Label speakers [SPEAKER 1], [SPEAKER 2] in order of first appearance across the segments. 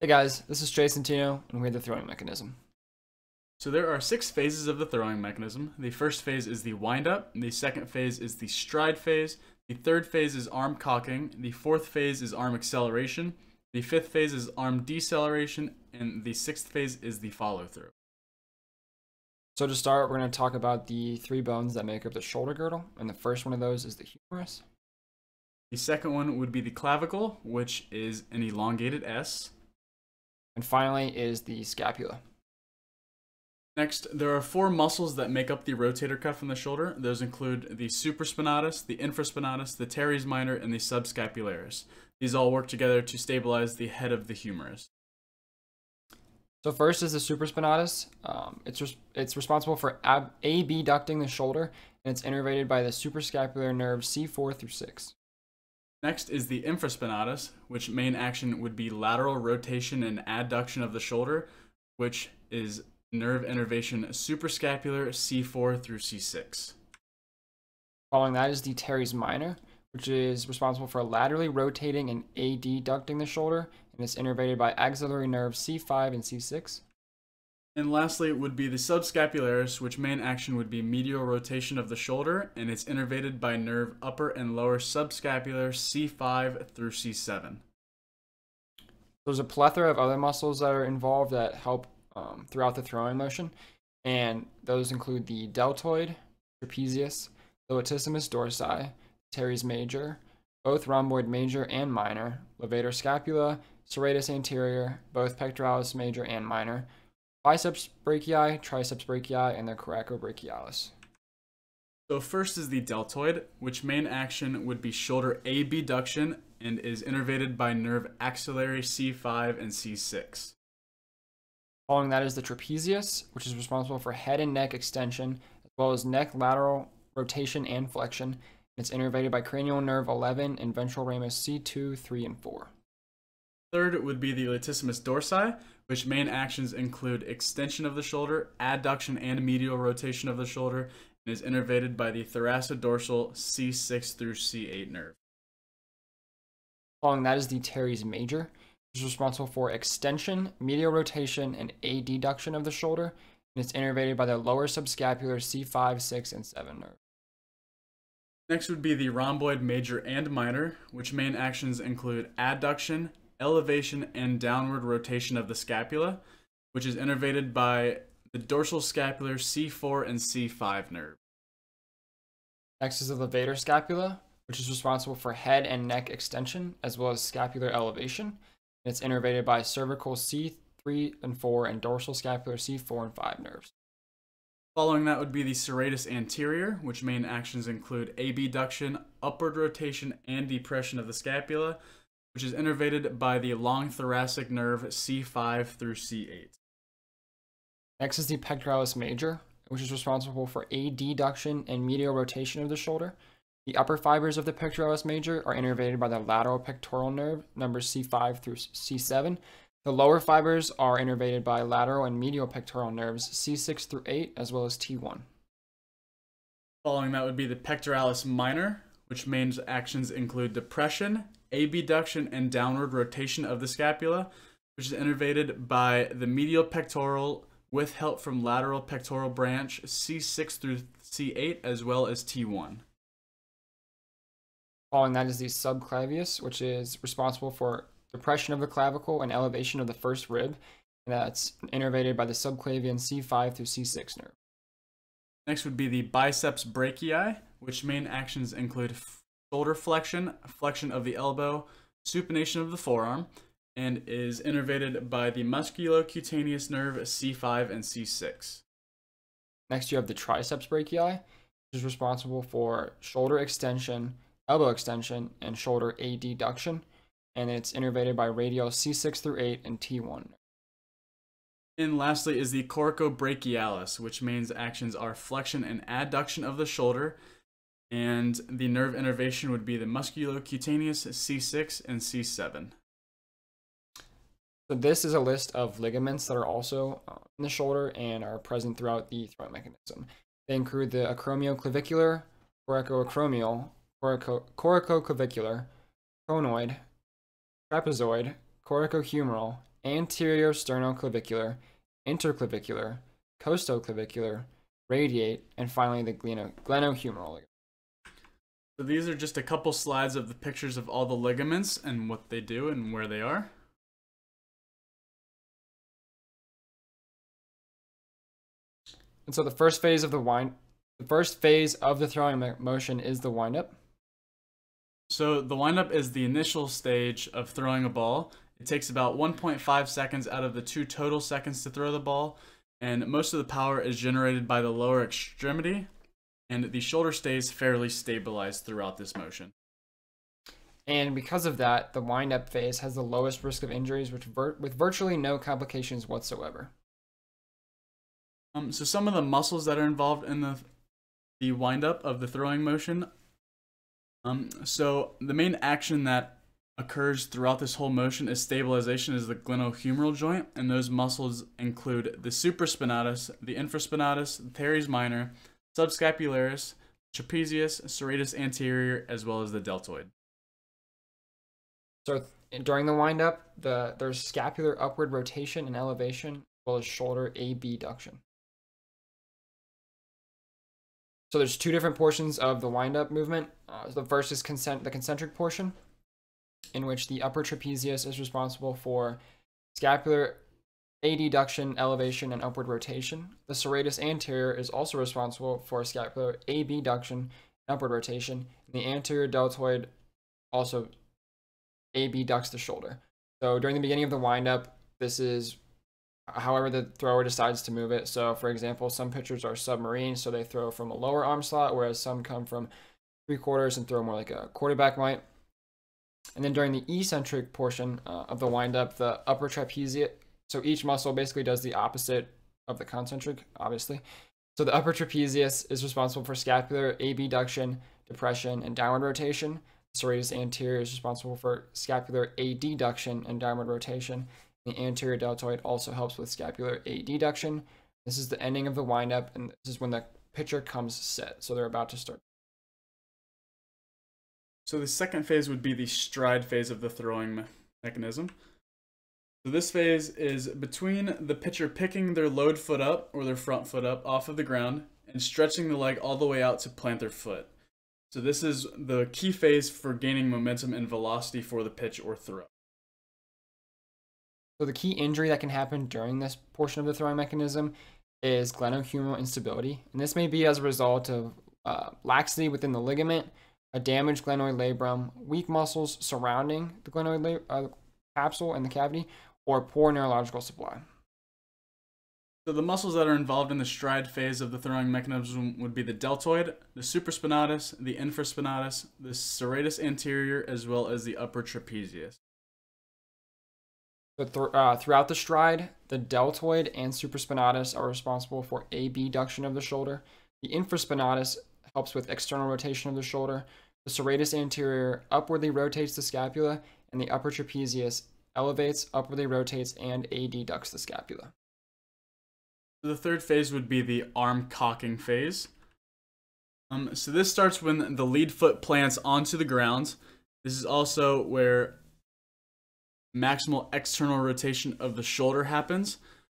[SPEAKER 1] Hey guys, this is Trey Santino, and we're the throwing mechanism.
[SPEAKER 2] So there are six phases of the throwing mechanism. The first phase is the wind-up, the second phase is the stride phase, the third phase is arm cocking, the fourth phase is arm acceleration, the fifth phase is arm deceleration, and the sixth phase is the follow-through.
[SPEAKER 1] So to start, we're going to talk about the three bones that make up the shoulder girdle, and the first one of those is the humerus.
[SPEAKER 2] The second one would be the clavicle, which is an elongated S.
[SPEAKER 1] And finally is the scapula.
[SPEAKER 2] Next, there are four muscles that make up the rotator cuff in the shoulder. Those include the supraspinatus, the infraspinatus, the teres minor, and the subscapularis. These all work together to stabilize the head of the humerus.
[SPEAKER 1] So first is the supraspinatus. Um, it's res it's responsible for ab abducting the shoulder, and it's innervated by the suprascapular nerves C4 through 6.
[SPEAKER 2] Next is the infraspinatus, which main action would be lateral rotation and adduction of the shoulder, which is nerve innervation suprascapular C4 through C6.
[SPEAKER 1] Following that is the teres minor, which is responsible for laterally rotating and adducting the shoulder, and is innervated by axillary nerves C5 and C6.
[SPEAKER 2] And lastly it would be the subscapularis, which main action would be medial rotation of the shoulder, and it's innervated by nerve upper and lower subscapular C5 through C7.
[SPEAKER 1] There's a plethora of other muscles that are involved that help um, throughout the throwing motion, and those include the deltoid, trapezius, latissimus dorsi, teres major, both rhomboid major and minor, levator scapula, serratus anterior, both pectoralis major and minor, biceps brachii, triceps brachii, and the coracobrachialis.
[SPEAKER 2] So first is the deltoid, which main action would be shoulder abduction and is innervated by nerve axillary C5 and C6.
[SPEAKER 1] Following that is the trapezius, which is responsible for head and neck extension, as well as neck lateral rotation and flexion. It's innervated by cranial nerve 11 and ventral ramus C2, 3, and 4.
[SPEAKER 2] Third would be the latissimus dorsi, which main actions include extension of the shoulder, adduction and medial rotation of the shoulder, and is innervated by the thoracodorsal C6 through C8 nerve.
[SPEAKER 1] Following that is the teres major, which is responsible for extension, medial rotation, and adduction of the shoulder, and it's innervated by the lower subscapular C5, 6, and 7 nerve.
[SPEAKER 2] Next would be the rhomboid major and minor, which main actions include adduction, elevation and downward rotation of the scapula, which is innervated by the dorsal scapular C4 and C5 nerve.
[SPEAKER 1] Next is the levator scapula, which is responsible for head and neck extension as well as scapular elevation. And it's innervated by cervical C3 and 4 and dorsal scapular C4 and 5 nerves.
[SPEAKER 2] Following that would be the serratus anterior, which main actions include abduction, upward rotation, and depression of the scapula, which is innervated by the long thoracic nerve C5 through C8.
[SPEAKER 1] Next is the pectoralis major, which is responsible for adduction and medial rotation of the shoulder. The upper fibers of the pectoralis major are innervated by the lateral pectoral nerve, numbers C5 through C7. The lower fibers are innervated by lateral and medial pectoral nerves C6 through 8, as well as T1.
[SPEAKER 2] Following that would be the pectoralis minor, which main actions include depression, abduction, and downward rotation of the scapula, which is innervated by the medial pectoral with help from lateral pectoral branch C6 through C8, as well as T1.
[SPEAKER 1] Following that is the subclavius, which is responsible for depression of the clavicle and elevation of the first rib, and that's innervated by the subclavian C5 through C6 nerve.
[SPEAKER 2] Next would be the biceps brachii, which main actions include shoulder flexion, flexion of the elbow, supination of the forearm, and is innervated by the musculocutaneous nerve C5 and C6.
[SPEAKER 1] Next, you have the triceps brachii, which is responsible for shoulder extension, elbow extension, and shoulder adduction, and it's innervated by radial C6 through 8 and T1.
[SPEAKER 2] And lastly is the coracobrachialis, which means actions are flexion and adduction of the shoulder, and the nerve innervation would be the musculocutaneous C6 and C7.
[SPEAKER 1] So this is a list of ligaments that are also uh, in the shoulder and are present throughout the throwing mechanism. They include the acromioclavicular, coracoacromial, coraco coracoclavicular, conoid, trapezoid, coracohumeral, anterior sternoclavicular, interclavicular, costoclavicular, radiate, and finally the gleno- glenohumeral ligament.
[SPEAKER 2] So these are just a couple slides of the pictures of all the ligaments and what they do and where they are.
[SPEAKER 1] And so the first phase of the wind, the first phase of the throwing motion is the windup.
[SPEAKER 2] So the windup is the initial stage of throwing a ball. It takes about 1.5 seconds out of the two total seconds to throw the ball, and most of the power is generated by the lower extremity, and the shoulder stays fairly stabilized throughout this motion.
[SPEAKER 1] And because of that, the wind-up phase has the lowest risk of injuries, which vir- with virtually no complications whatsoever.
[SPEAKER 2] Um, so some of the muscles that are involved in the the windup of the throwing motion. Um, so the main action that occurs throughout this whole motion is stabilization is the glenohumeral joint, and those muscles include the supraspinatus, the infraspinatus, the teres minor, subscapularis, trapezius, serratus anterior, as well as the deltoid.
[SPEAKER 1] So during the wind-up, the there's scapular upward rotation and elevation, as well as shoulder abduction. So there's two different portions of the wind-up movement. Uh, the first is consent the concentric portion, in which the upper trapezius is responsible for scapular adduction, elevation, and upward rotation. The serratus anterior is also responsible for scapular abduction and upward rotation. And the anterior deltoid also abducts the shoulder. So during the beginning of the windup, this is however the thrower decides to move it. So for example, some pitchers are submarine, so they throw from a lower arm slot, whereas some come from three quarters and throw more like a quarterback might. And then during the eccentric portion uh, of the windup, the upper trapezius, so each muscle basically does the opposite of the concentric, obviously. So the upper trapezius is responsible for scapular abduction, depression, and downward rotation. The serratus anterior is responsible for scapular adduction and downward rotation. The anterior deltoid also helps with scapular adduction. This is the ending of the windup, and this is when the pitcher comes set. So they're about to start.
[SPEAKER 2] So the second phase would be the stride phase of the throwing mechanism. So this phase is between the pitcher picking their load foot up or their front foot up off of the ground and stretching the leg all the way out to plant their foot. So this is the key phase for gaining momentum and velocity for the pitch or throw.
[SPEAKER 1] So the key injury that can happen during this portion of the throwing mechanism is glenohumeral instability, and this may be as a result of uh, laxity within the ligament, a damaged glenoid labrum, weak muscles surrounding the glenoid uh, capsule and the cavity, or poor neurological supply.
[SPEAKER 2] So the muscles that are involved in the stride phase of the throwing mechanism would be the deltoid, the supraspinatus, the infraspinatus, the serratus anterior, as well as the upper trapezius.
[SPEAKER 1] So th- uh, throughout the stride, the deltoid and supraspinatus are responsible for abduction of the shoulder. The infraspinatus helps with external rotation of the shoulder. The serratus anterior upwardly rotates the scapula, and the upper trapezius elevates, upwardly rotates, and adducts the scapula.
[SPEAKER 2] The third phase would be the arm cocking phase. Um, so this starts when the lead foot plants onto the ground. This is also where maximal external rotation of the shoulder happens,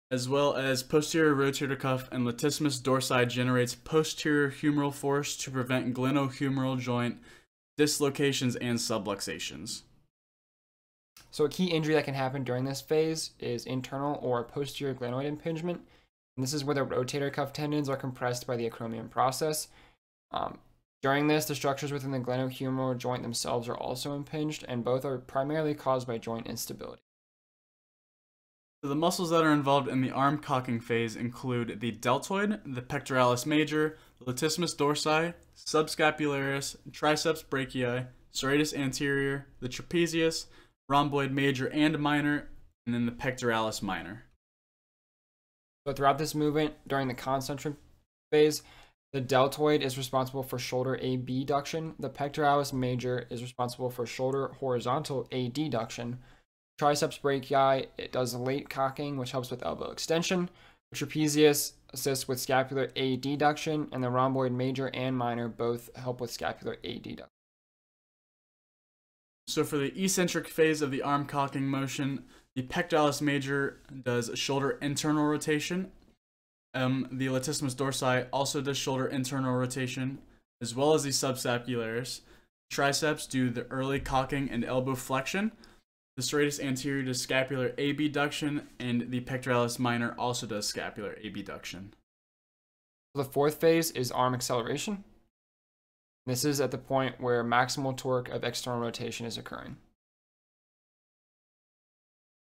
[SPEAKER 2] as well as posterior rotator cuff and latissimus dorsi generates posterior humeral force to prevent glenohumeral joint dislocations and subluxations.
[SPEAKER 1] So a key injury that can happen during this phase is internal or posterior glenoid impingement. And this is where the rotator cuff tendons are compressed by the acromion process. Um, during this, the structures within the glenohumeral joint themselves are also impinged, and both are primarily caused by joint instability.
[SPEAKER 2] The muscles that are involved in the arm cocking phase include the deltoid, the pectoralis major, the latissimus dorsi, subscapularis, triceps brachii, serratus anterior, the trapezius, rhomboid major and minor, and then the pectoralis minor.
[SPEAKER 1] So throughout this movement, during the concentric phase, the deltoid is responsible for shoulder abduction. The pectoralis major is responsible for shoulder horizontal adduction. Triceps brachii, it does late cocking, which helps with elbow extension. The trapezius assists with scapular adduction, and the rhomboid major and minor both help with scapular adduction.
[SPEAKER 2] So for the eccentric phase of the arm cocking motion, the pectoralis major does shoulder internal rotation. Um, the latissimus dorsi also does shoulder internal rotation, as well as the subscapularis. Triceps do the early cocking and elbow flexion. The serratus anterior does scapular abduction, and the pectoralis minor also does scapular abduction.
[SPEAKER 1] The fourth phase is arm acceleration. This is at the point where maximal torque of external rotation is occurring.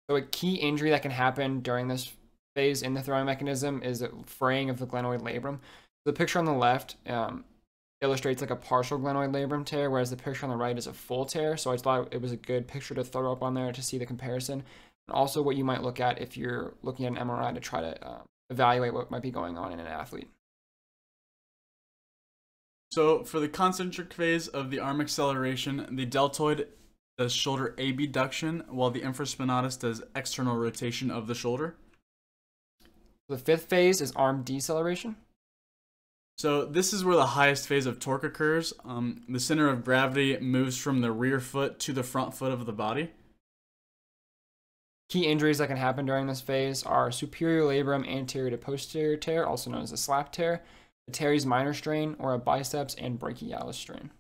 [SPEAKER 1] So a key injury that can happen during this phase in the throwing mechanism is the fraying of the glenoid labrum. The picture on the left um, illustrates like a partial glenoid labrum tear, whereas the picture on the right is a full tear. So I thought it was a good picture to throw up on there to see the comparison. And also what you might look at if you're looking at an MRI to try to uh, evaluate what might be going on in an athlete.
[SPEAKER 2] So for the concentric phase of the arm acceleration, the deltoid does shoulder abduction, while the infraspinatus does external rotation of the shoulder.
[SPEAKER 1] The fifth phase is arm deceleration.
[SPEAKER 2] So this is where the highest phase of torque occurs. Um, the center of gravity moves from the rear foot to the front foot of the body.
[SPEAKER 1] Key injuries that can happen during this phase are superior labrum anterior to posterior tear, also known as a slap tear, a teres minor strain, or a biceps and brachialis strain.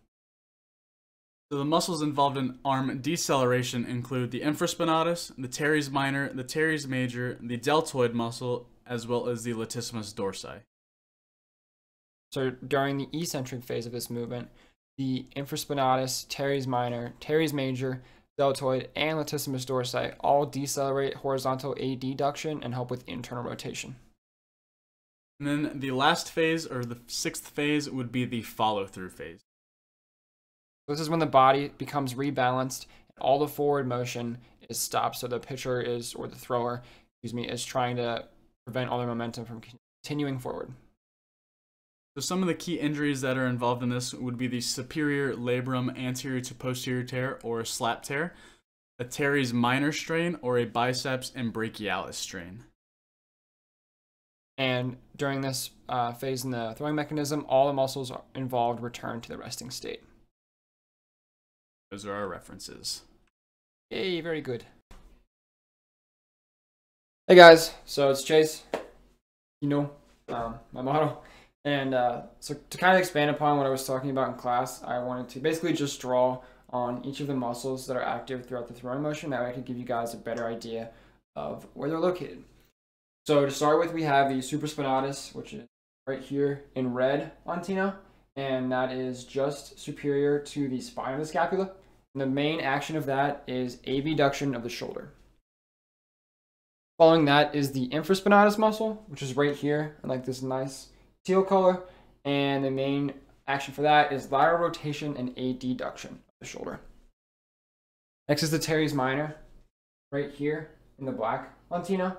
[SPEAKER 2] So the muscles involved in arm deceleration include the infraspinatus, the teres minor, the teres major, the deltoid muscle, as well as the latissimus dorsi.
[SPEAKER 1] So during the eccentric phase of this movement, the infraspinatus, teres minor, teres major, deltoid, and latissimus dorsi all decelerate horizontal adduction and help with internal rotation.
[SPEAKER 2] And then the last phase, or the sixth phase, would be the follow through phase.
[SPEAKER 1] This is when the body becomes rebalanced and all the forward motion is stopped. So the pitcher is, or the thrower, excuse me, is trying to prevent all their momentum from continuing forward.
[SPEAKER 2] So some of the key injuries that are involved in this would be the superior labrum anterior to posterior tear or a slap tear, a teres minor strain, or a biceps and brachialis strain.
[SPEAKER 1] And during this uh, phase in the throwing mechanism, all the muscles involved return to the resting state.
[SPEAKER 2] Those are our references.
[SPEAKER 1] Yay, very good. Hey guys, so it's Chase. You know, um, my model. And uh, so to kind of expand upon what I was talking about in class, I wanted to basically just draw on each of the muscles that are active throughout the throwing motion. That way I could give you guys a better idea of where they're located. So to start with, we have the supraspinatus, which is right here in red on Tino, and that is just superior to the spine of the scapula. And the main action of that is abduction of the shoulder. Following that is the infraspinatus muscle, which is right here, and like this nice teal color. And the main action for that is lateral rotation and a adduction of the shoulder. Next is the teres minor, right here in the black on Tino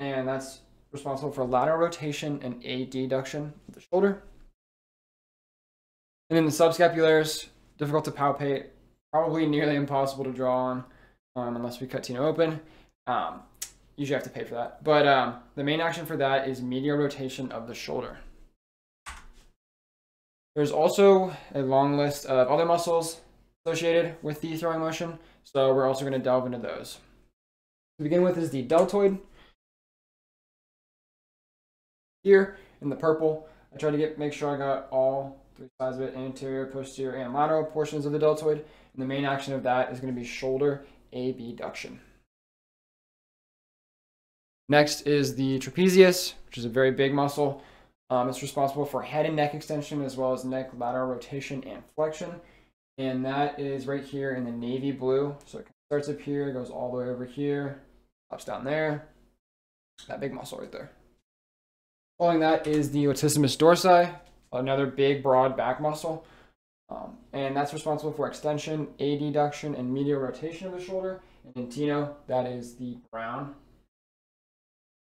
[SPEAKER 1] and that's responsible for lateral rotation and adduction of the shoulder. And then the subscapularis, difficult to palpate, probably nearly impossible to draw on um, unless we cut Tino open. Um, usually have to pay for that. But um, the main action for that is medial rotation of the shoulder. There's also a long list of other muscles associated with the throwing motion, so we're also going to delve into those. To begin with is the deltoid, here in the purple. I tried to get make sure I got all three sides of it, anterior, posterior, and lateral portions of the deltoid. And the main action of that is going to be shoulder abduction. Next is the trapezius, which is a very big muscle. Um, it's responsible for head and neck extension as well as neck lateral rotation and flexion. And that is right here in the navy blue. So it starts up here, goes all the way over here, ups down there. That big muscle right there. Following that is the latissimus dorsi, another big, broad back muscle. Um, and that's responsible for extension, adduction, and medial rotation of the shoulder. And in Tino, that is the brown.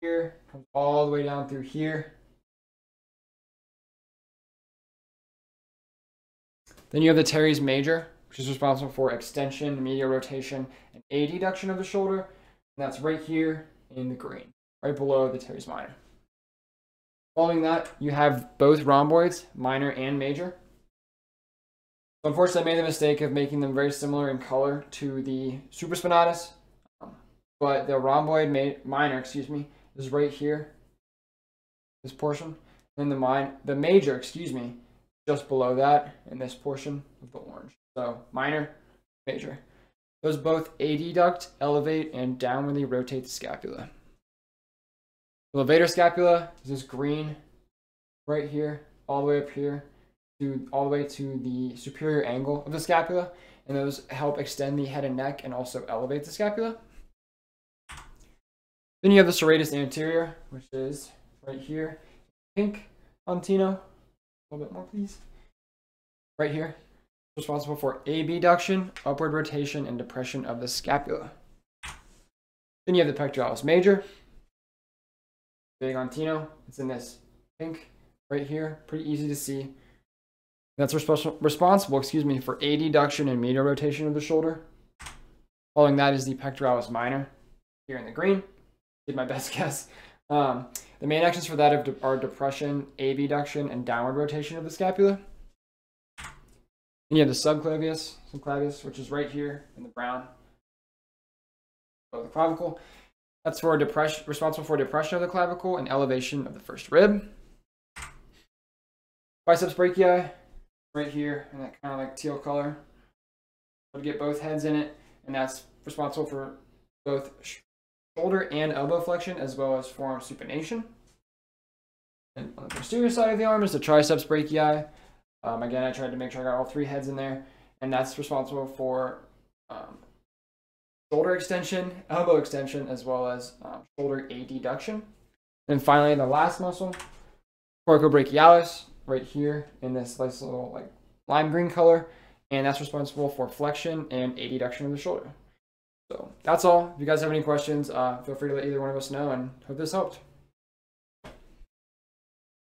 [SPEAKER 1] Here, comes all the way down through here. Then you have the teres major, which is responsible for extension, medial rotation, and adduction of the shoulder. And that's right here in the green, right below the teres minor. Following that, you have both rhomboids, minor and major. Unfortunately, I made the mistake of making them very similar in color to the supraspinatus, um, but the rhomboid minor, excuse me, is right here, this portion, and the mine, the major, excuse me, just below that in this portion of the orange. So minor, major. Those both adduct, elevate, and downwardly rotate the scapula. The levator scapula is this green right here, all the way up here, to all the way to the superior angle of the scapula, and those help extend the head and neck and also elevate the scapula. Then you have the serratus anterior, which is right here, pink on Tino. A little bit more, please. Right here, responsible for abduction, upward rotation, and depression of the scapula. Then you have the pectoralis major, on It's in this pink right here, pretty easy to see. That's responsible, excuse me, for adduction and medial rotation of the shoulder. Following that is the pectoralis minor here in the green. Did my best guess. Um, the main actions for that are depression, abduction, and downward rotation of the scapula. And you have the subclavius, subclavius, which is right here in the brown of the clavicle. That's for depression, responsible for depression of the clavicle and elevation of the first rib. Biceps brachii, right here in that kind of like teal color. We'll get both heads in it, and that's responsible for both shoulder and elbow flexion as well as forearm supination. And on the posterior side of the arm is the triceps brachii. Um, again, I tried to make sure I got all three heads in there, and that's responsible for um, shoulder extension, elbow extension, as well as um, shoulder adduction. And finally, the last muscle, coracobrachialis, right here in this nice little like lime green color, and that's responsible for flexion and adduction of the shoulder. So that's all. If you guys have any questions, uh, feel free to let either one of us know, and hope this helped.